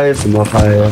嗨什么嗨呀